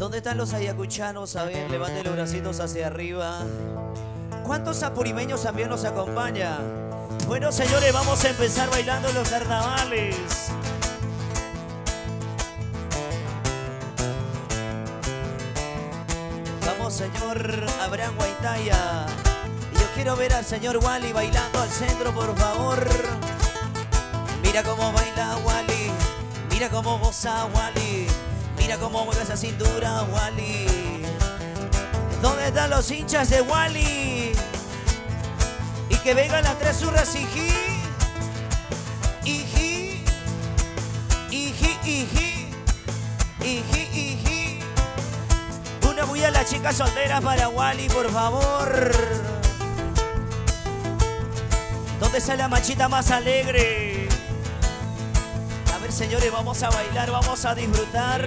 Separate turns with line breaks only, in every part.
¿Dónde están los ayacuchanos? A ver, levanten los bracitos hacia arriba. ¿Cuántos apurimeños también nos acompañan? Bueno, señores, vamos a empezar bailando los carnavales. Vamos, señor Abraham Guaitaya. Y yo quiero ver al señor Wally bailando al centro, por favor. Mira cómo baila Wally. Mira cómo goza Wally. Mira cómo mueve esa cintura, Wally. ¿Dónde están los hinchas de Wally? Y que vengan las tres zurras, hiji. Hiji. Hiji, hiji. Hiji, hiji. Una bulla a las chicas solteras para Wally, por favor. ¿Dónde está la machita más alegre? Señor, vamos a bailar, vamos a disfrutar.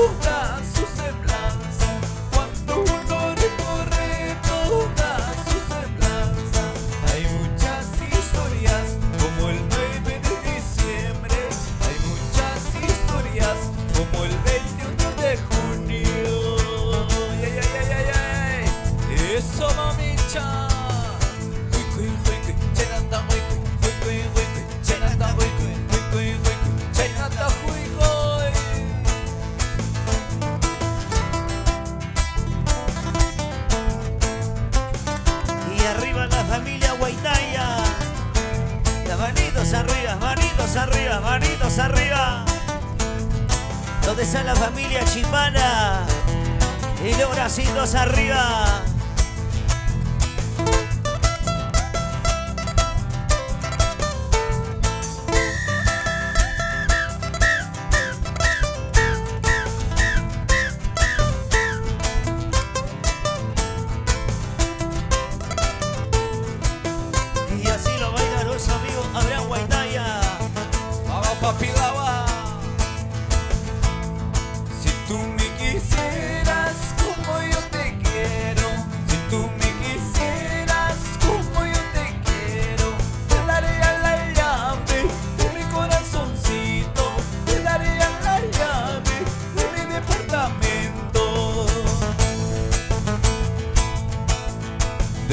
Move a la
familia Chimana. Y los bracitos arriba.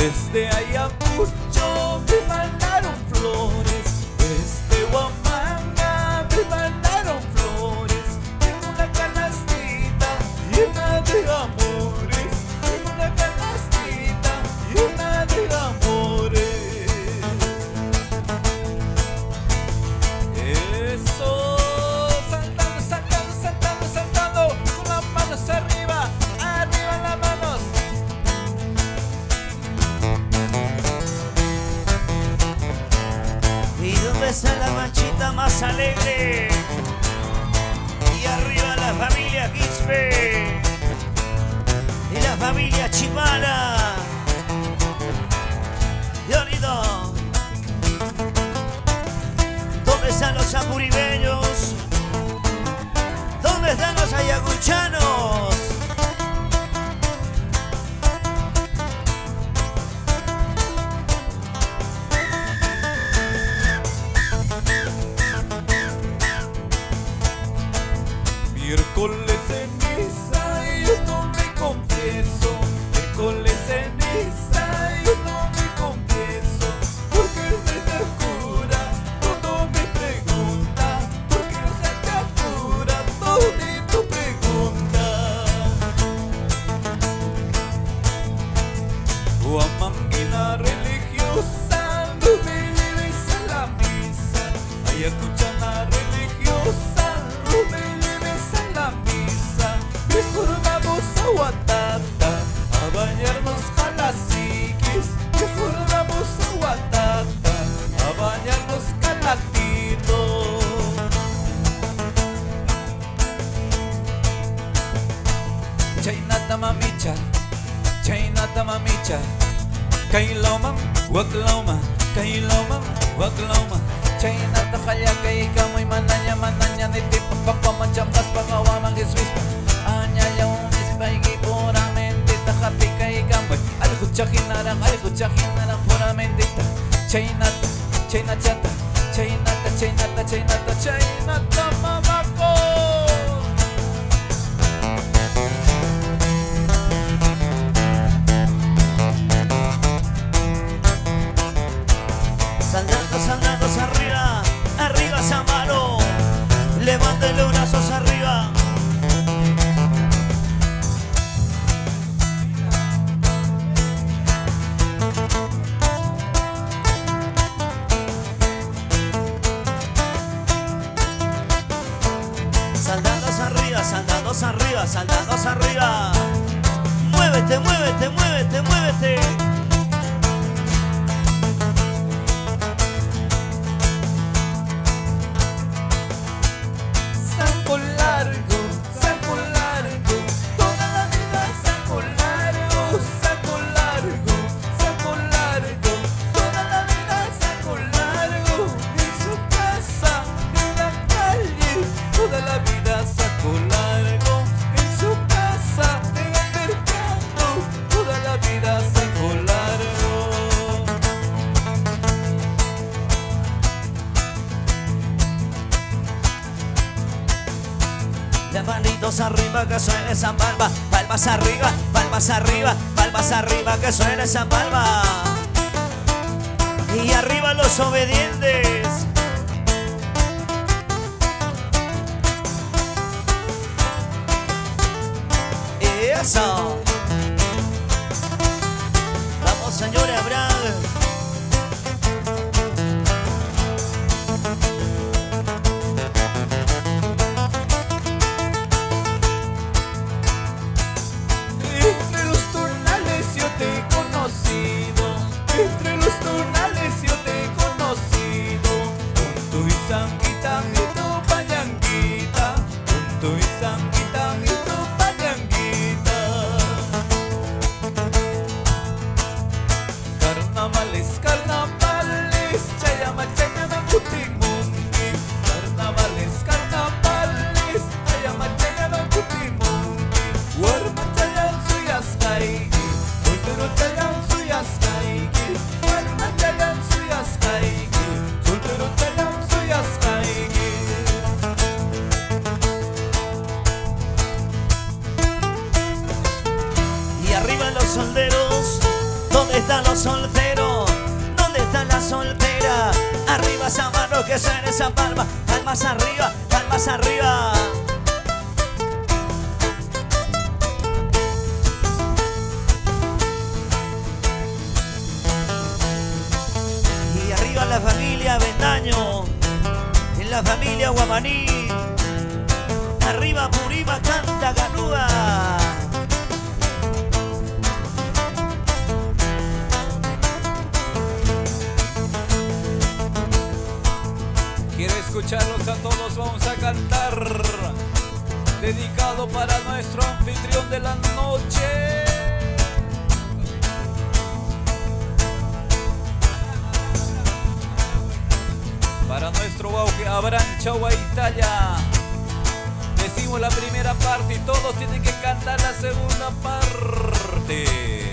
Desde allá mucho me mandaron flores. Chajinara algo, chajinara puramente Chainata, chainachata, chainata, chainata, chainata, chainata,
chainata, mama Muévete, muévete, muévete, muévete. arriba, que suene esa palma. Palmas arriba, palmas arriba, palmas arriba, que suene esa palma. Y arriba los obedientes. Eso. Vamos, señores Abraham. familia Guamaní. Arriba Purima canta Ganuda.
Quiero escucharlos a todos, vamos a cantar. Dedicado para nuestro anfitrión de la noche. trovado que habrán chau a Italia. Decimos la primera parte y todos tienen que cantar la segunda parte.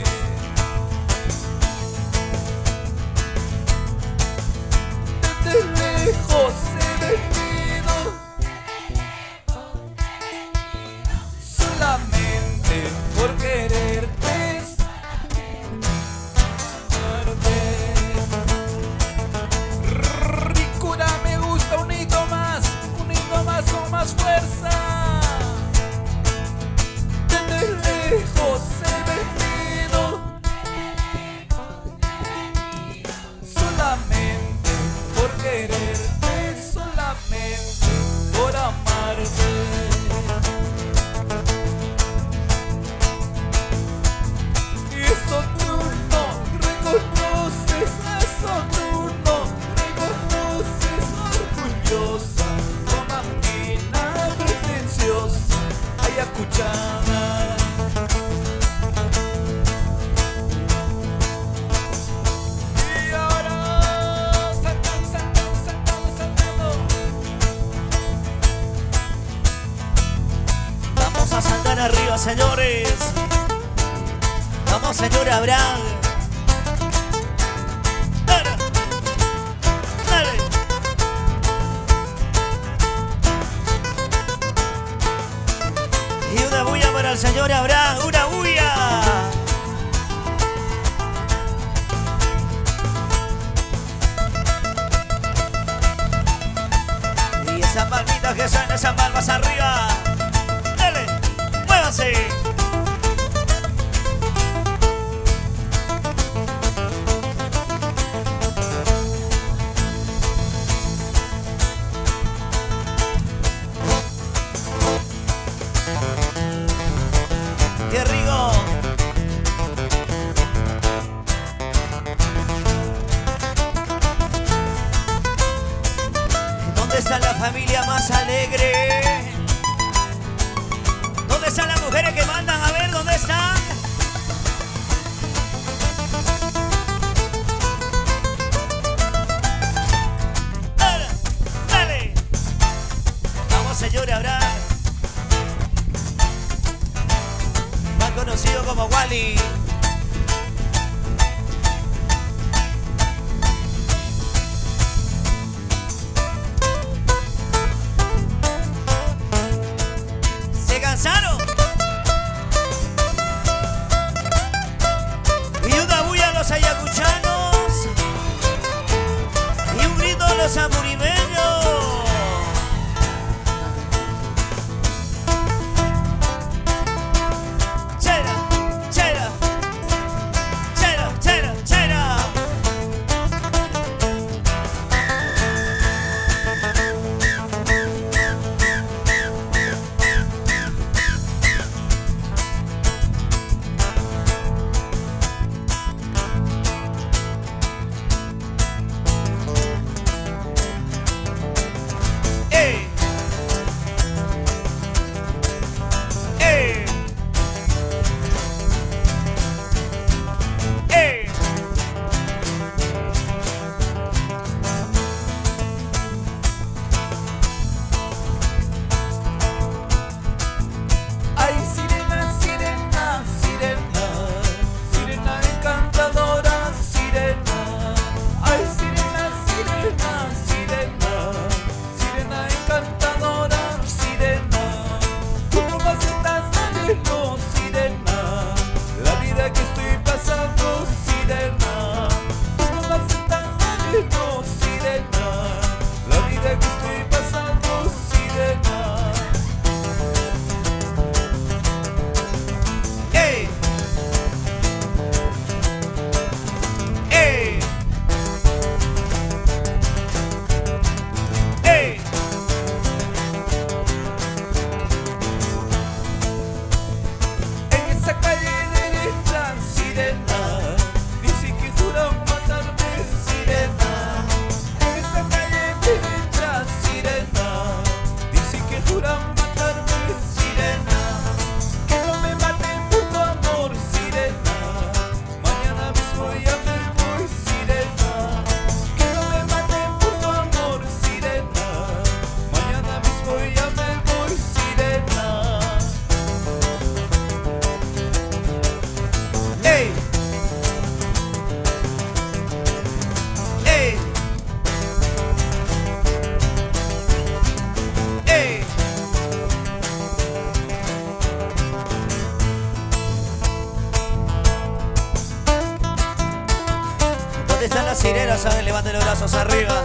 Brazos arriba.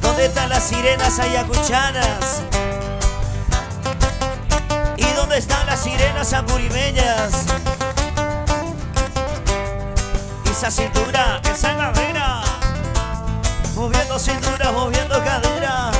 ¿Dónde están las sirenas ayacuchanas? ¿Y dónde están las sirenas apurimeñas? Esa cintura, esa cadera Moviendo cintura, moviendo cadera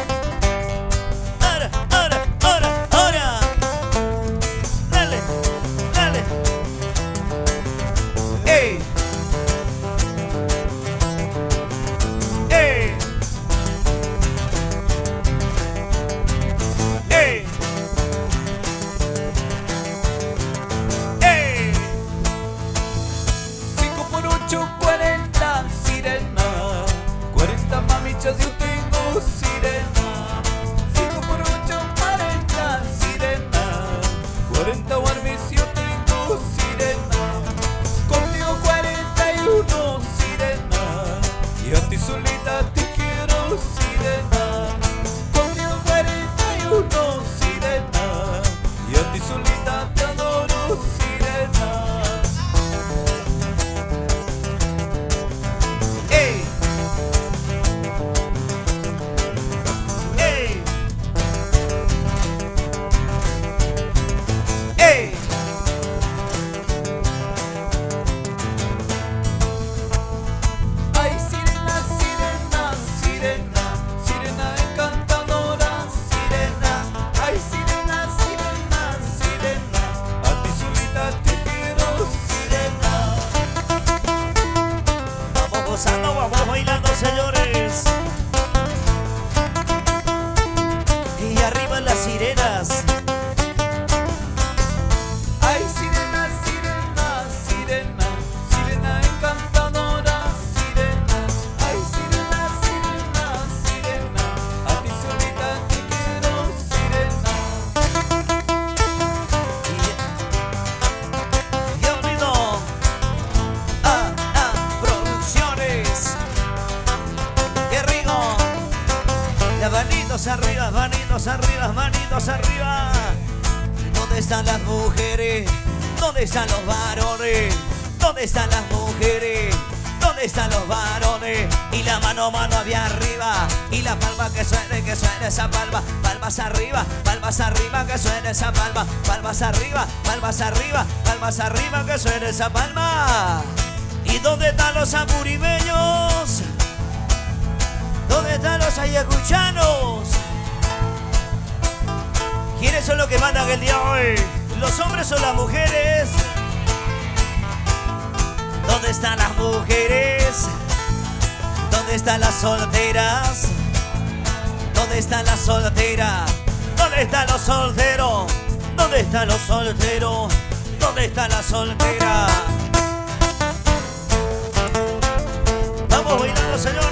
Manitos arriba, manitos arriba, manitos arriba. ¿Dónde están las mujeres? ¿Dónde están los varones? ¿Dónde están las mujeres? ¿Dónde están los varones? Y la mano, mano había arriba. Y la palma que suene, que suene esa palma. Palmas arriba, palmas arriba, que suene esa palma. Palmas arriba, palmas arriba, palmas arriba, que suene esa palma. ¿Y dónde están los apurimeños? ¿Dónde están los ayacuchanos? ¿Quiénes son los que mandan el día hoy? ¿Los hombres o las mujeres? ¿Dónde están las mujeres? ¿Dónde están las solteras? ¿Dónde están las solteras? ¿Dónde están los solteros? ¿Dónde están los solteros? ¿Dónde están las solteras? Vamos bailando, señores.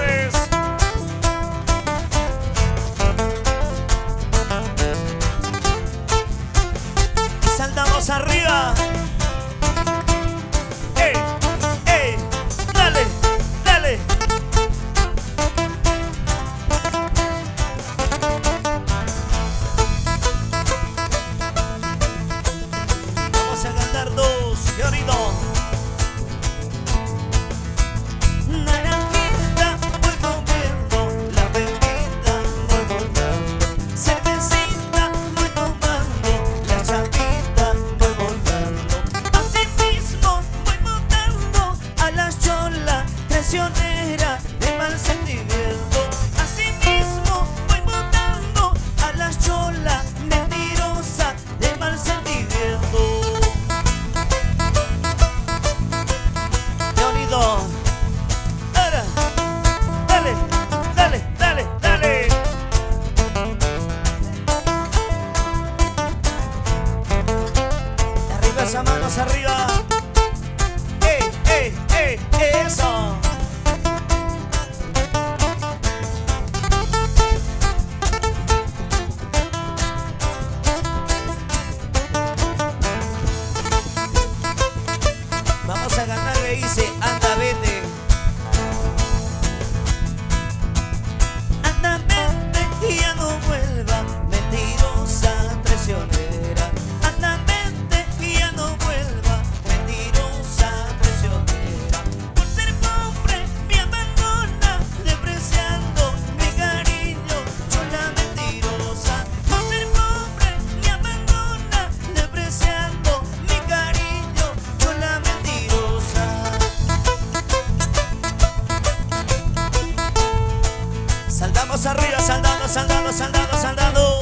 soldado, soldado, soldado.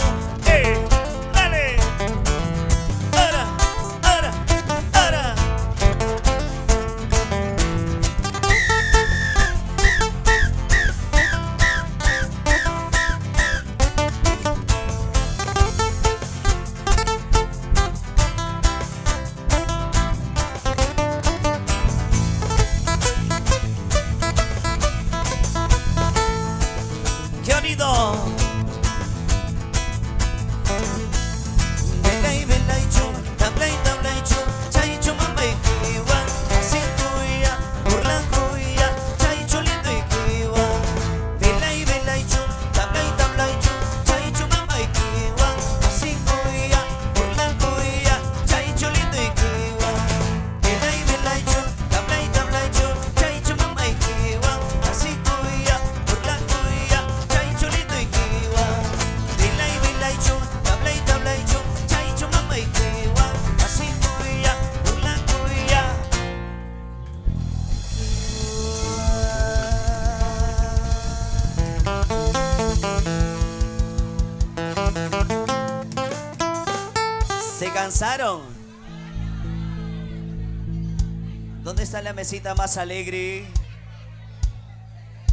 más alegre?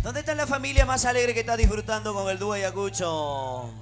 ¿Dónde está la familia más alegre que está disfrutando con el dúo Ayacucho?